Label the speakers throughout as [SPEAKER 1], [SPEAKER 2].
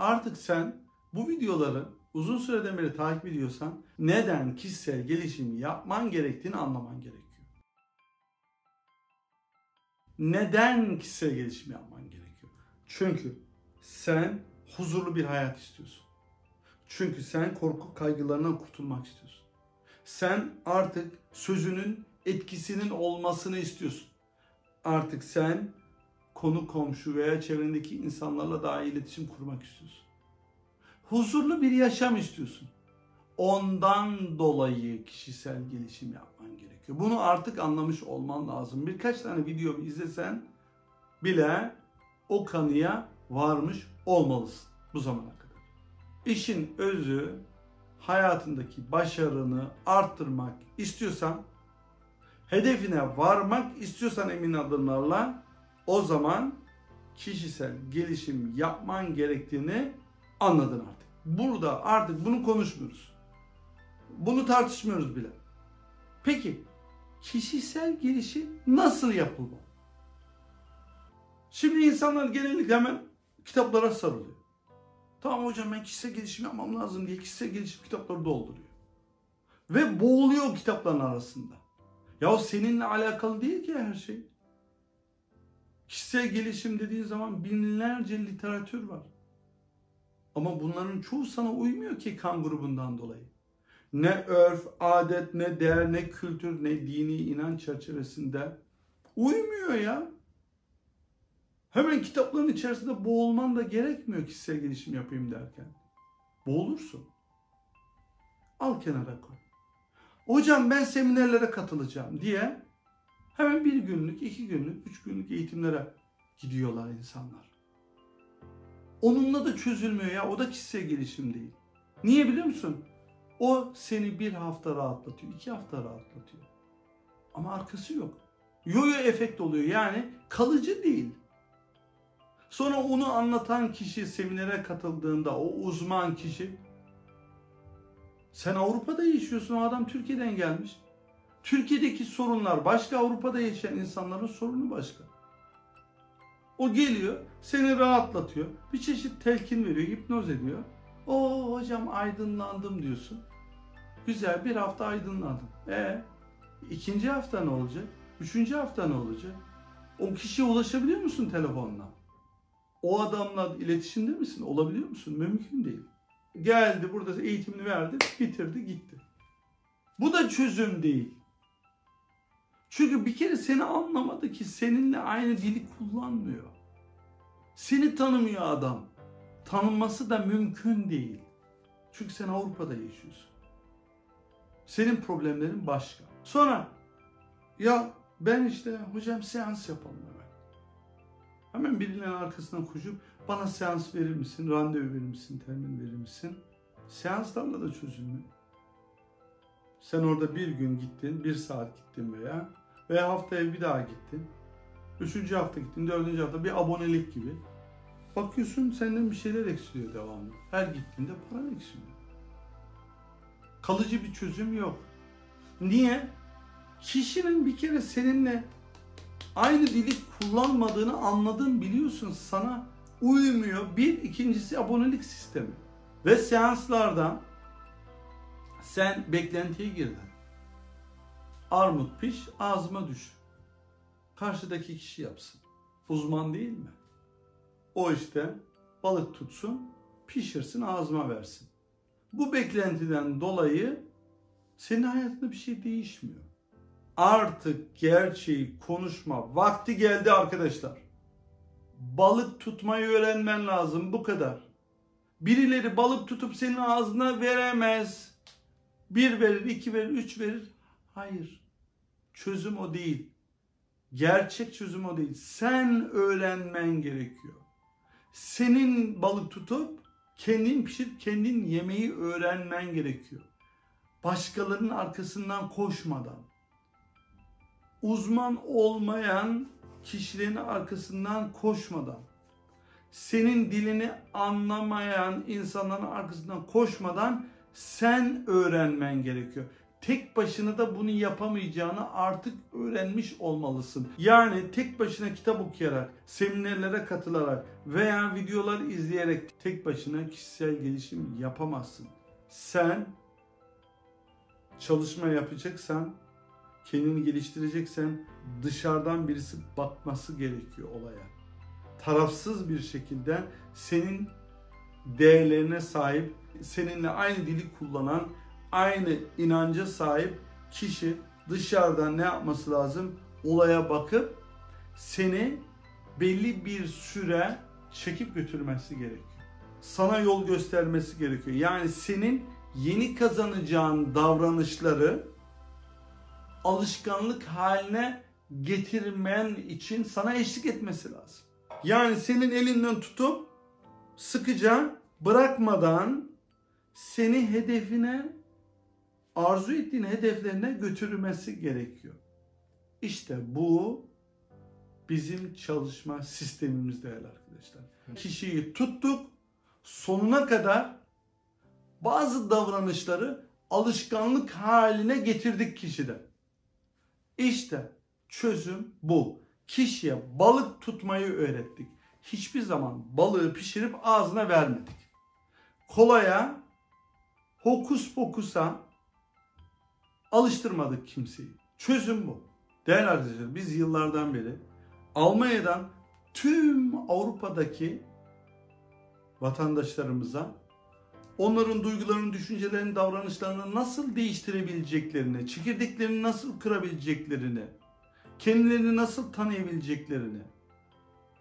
[SPEAKER 1] Artık sen bu videoları uzun süreden beri takip ediyorsan neden kişisel gelişimi yapman gerektiğini anlaman gerekiyor. Neden kişisel gelişim yapman gerekiyor? Çünkü sen huzurlu bir hayat istiyorsun. Çünkü sen korku kaygılarından kurtulmak istiyorsun. Sen artık sözünün etkisinin olmasını istiyorsun. Artık sen konu komşu veya çevrendeki insanlarla daha iyi iletişim kurmak istiyorsun. Huzurlu bir yaşam istiyorsun. Ondan dolayı kişisel gelişim yapman gerekiyor. Bunu artık anlamış olman lazım. Birkaç tane videomu izlesen bile o kanıya varmış olmalısın bu zamana kadar. İşin özü hayatındaki başarını arttırmak istiyorsan, hedefine varmak istiyorsan emin adımlarla o zaman kişisel gelişim yapman gerektiğini anladın artık. Burada artık bunu konuşmuyoruz. Bunu tartışmıyoruz bile. Peki kişisel gelişim nasıl yapılmalı? Şimdi insanlar genellikle hemen kitaplara sarılıyor. Tamam hocam ben kişisel gelişim yapmam lazım diye kişisel gelişim kitapları dolduruyor. Ve boğuluyor o kitapların arasında. Ya seninle alakalı değil ki her şey. Kişisel gelişim dediğin zaman binlerce literatür var. Ama bunların çoğu sana uymuyor ki kan grubundan dolayı. Ne örf, adet, ne değer, ne kültür, ne dini inanç çerçevesinde uymuyor ya. Hemen kitapların içerisinde boğulman da gerekmiyor kişisel gelişim yapayım derken. Boğulursun. Al kenara koy. Hocam ben seminerlere katılacağım diye hemen bir günlük, iki günlük, üç günlük eğitimlere gidiyorlar insanlar. Onunla da çözülmüyor ya. O da kişisel gelişim değil. Niye biliyor musun? O seni bir hafta rahatlatıyor, iki hafta rahatlatıyor. Ama arkası yok. Yo-yo efekt oluyor yani kalıcı değil. Sonra onu anlatan kişi seminere katıldığında o uzman kişi sen Avrupa'da yaşıyorsun o adam Türkiye'den gelmiş. Türkiye'deki sorunlar başka Avrupa'da yaşayan insanların sorunu başka. O geliyor seni rahatlatıyor bir çeşit telkin veriyor hipnoz ediyor. O hocam aydınlandım diyorsun. Güzel bir hafta aydınlandım. E ikinci hafta ne olacak? Üçüncü hafta ne olacak? O kişiye ulaşabiliyor musun telefonla? O adamla iletişimde misin? Olabiliyor musun? Mümkün değil. Geldi burada eğitimini verdi, bitirdi, gitti. Bu da çözüm değil. Çünkü bir kere seni anlamadı ki seninle aynı dili kullanmıyor. Seni tanımıyor adam. Tanınması da mümkün değil. Çünkü sen Avrupa'da yaşıyorsun. Senin problemlerin başka. Sonra ya ben işte hocam seans yapalım hemen. Hemen birinin arkasından koşup bana seans verir misin, randevu verir misin, termin verir misin? Seanslarla da çözülmüyor. Sen orada bir gün gittin, bir saat gittin veya veya haftaya bir daha gittin. Üçüncü hafta gittin, dördüncü hafta bir abonelik gibi. Bakıyorsun senden bir şeyler eksiliyor devamlı. Her gittiğinde paran eksiliyor. Kalıcı bir çözüm yok. Niye? Kişinin bir kere seninle aynı dili kullanmadığını anladın biliyorsun sana uymuyor. Bir ikincisi abonelik sistemi. Ve seanslarda sen beklentiye girdin. Armut piş ağzıma düş. Karşıdaki kişi yapsın. Uzman değil mi? O işte balık tutsun, pişirsin, ağzıma versin. Bu beklentiden dolayı senin hayatında bir şey değişmiyor. Artık gerçeği konuşma vakti geldi arkadaşlar. Balık tutmayı öğrenmen lazım bu kadar. Birileri balık tutup senin ağzına veremez. Bir verir, iki verir, üç verir. Hayır. Çözüm o değil. Gerçek çözüm o değil. Sen öğrenmen gerekiyor. Senin balık tutup kendin pişirip kendin yemeği öğrenmen gerekiyor. Başkalarının arkasından koşmadan. Uzman olmayan kişilerin arkasından koşmadan. Senin dilini anlamayan insanların arkasından koşmadan sen öğrenmen gerekiyor. tek başına da bunu yapamayacağını artık öğrenmiş olmalısın. Yani tek başına kitap okuyarak, seminerlere katılarak veya videolar izleyerek tek başına kişisel gelişim yapamazsın. Sen çalışma yapacaksan, kendini geliştireceksen dışarıdan birisi bakması gerekiyor olaya. Tarafsız bir şekilde senin değerlerine sahip, seninle aynı dili kullanan, aynı inanca sahip kişi dışarıdan ne yapması lazım? Olaya bakıp seni belli bir süre çekip götürmesi gerekiyor. Sana yol göstermesi gerekiyor. Yani senin yeni kazanacağın davranışları alışkanlık haline getirmen için sana eşlik etmesi lazım. Yani senin elinden tutup sıkıca bırakmadan seni hedefine arzu ettiğin hedeflerine götürmesi gerekiyor. İşte bu bizim çalışma sistemimiz değerli arkadaşlar. Kişiyi tuttuk sonuna kadar bazı davranışları alışkanlık haline getirdik kişide. İşte çözüm bu. Kişiye balık tutmayı öğrettik. Hiçbir zaman balığı pişirip ağzına vermedik. Kolaya, hokus pokusa alıştırmadık kimseyi. Çözüm bu. Değerli arkadaşlar biz yıllardan beri Almanya'dan tüm Avrupa'daki vatandaşlarımıza onların duygularını, düşüncelerini, davranışlarını nasıl değiştirebileceklerini, çekirdeklerini nasıl kırabileceklerini, kendilerini nasıl tanıyabileceklerini,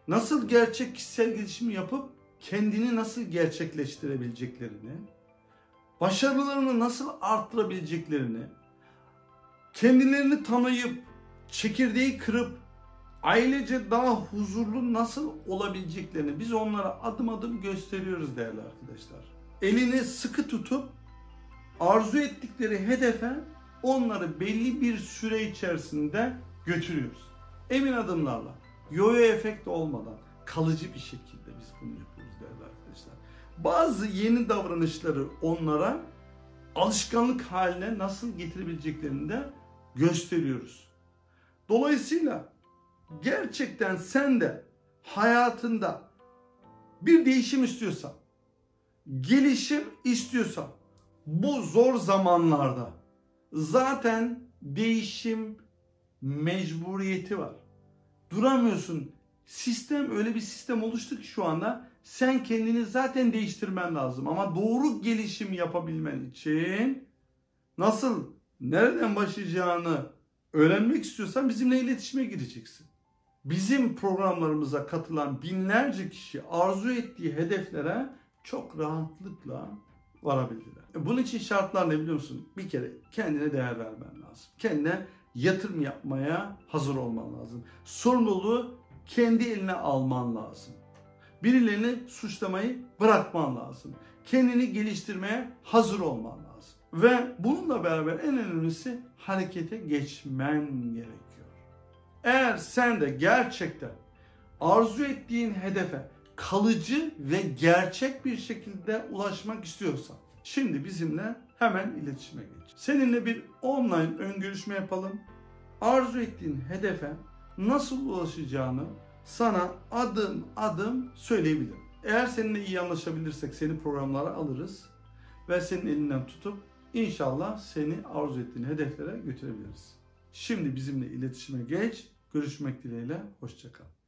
[SPEAKER 1] nasıl gerçek kişisel gelişimi yapıp kendini nasıl gerçekleştirebileceklerini, başarılarını nasıl arttırabileceklerini, kendilerini tanıyıp çekirdeği kırıp ailece daha huzurlu nasıl olabileceklerini biz onlara adım adım gösteriyoruz değerli arkadaşlar. Elini sıkı tutup arzu ettikleri hedefe onları belli bir süre içerisinde götürüyoruz. Emin adımlarla, yo-yo efekt olmadan kalıcı bir şekilde biz bunu yapıyoruz değerli arkadaşlar. Bazı yeni davranışları onlara alışkanlık haline nasıl getirebileceklerini de gösteriyoruz. Dolayısıyla gerçekten sen de hayatında bir değişim istiyorsan, gelişim istiyorsan bu zor zamanlarda zaten değişim mecburiyeti var. Duramıyorsun. Sistem öyle bir sistem oluştu ki şu anda sen kendini zaten değiştirmen lazım. Ama doğru gelişim yapabilmen için nasıl, nereden başlayacağını öğrenmek istiyorsan bizimle iletişime gireceksin. Bizim programlarımıza katılan binlerce kişi arzu ettiği hedeflere çok rahatlıkla varabildiler. Bunun için şartlar ne biliyor musun? Bir kere kendine değer vermen lazım. Kendine yatırım yapmaya hazır olman lazım. Sorumluluğu kendi eline alman lazım. Birilerini suçlamayı bırakman lazım. Kendini geliştirmeye hazır olman lazım. Ve bununla beraber en önemlisi harekete geçmen gerekiyor. Eğer sen de gerçekten arzu ettiğin hedefe kalıcı ve gerçek bir şekilde ulaşmak istiyorsan şimdi bizimle hemen iletişime geç. Seninle bir online ön görüşme yapalım. Arzu ettiğin hedefe nasıl ulaşacağını sana adım adım söyleyebilirim. Eğer seninle iyi anlaşabilirsek seni programlara alırız ve senin elinden tutup inşallah seni arzu ettiğin hedeflere götürebiliriz. Şimdi bizimle iletişime geç. Görüşmek dileğiyle. Hoşçakal.